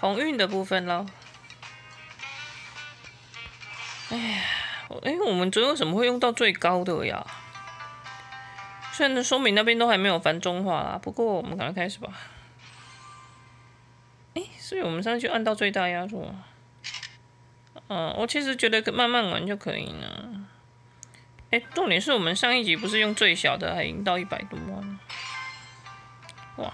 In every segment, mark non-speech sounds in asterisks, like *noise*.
鸿运的部分喽。哎呀，哎，我们最后怎么会用到最高的呀？虽然说明那边都还没有繁中化啦，不过我们赶快开始吧。哎，所以我们上去按到最大压缩。嗯，我其实觉得慢慢玩就可以了。哎，重点是我们上一集不是用最小的，还赢到一百多万。哇，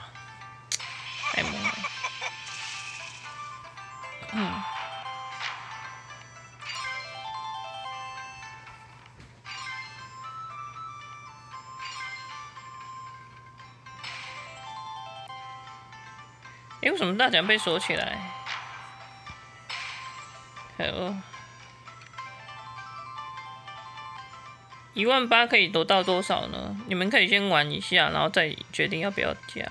哎，为什么大奖被锁起来？还有一万八可以得到多少呢？你们可以先玩一下，然后再决定要不要加。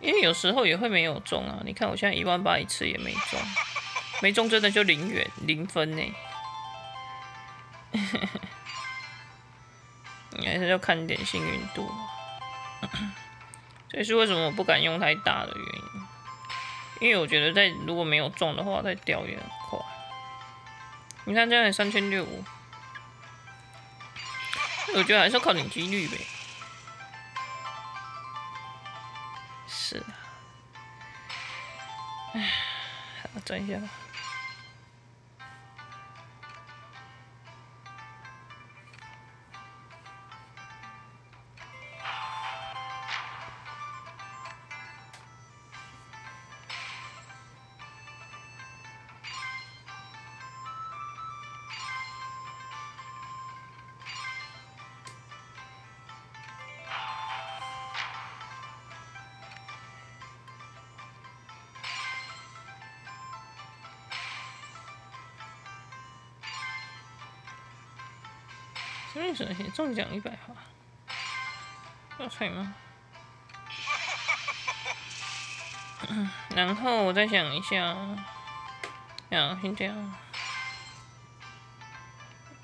因为有时候也会没有中啊。你看我现在一万八一次也没中，没中真的就零元零分呢。你 *laughs* 还是要看点幸运度。这是为什么我不敢用太大的原因，因为我觉得在如果没有中的话，再掉也很快。你看这样三千六五，我觉得还是要靠点几率呗。是啊，唉，好，转一下吧。什么意思？中奖一百发？要吹吗？然后我再想一下，啊，先这样。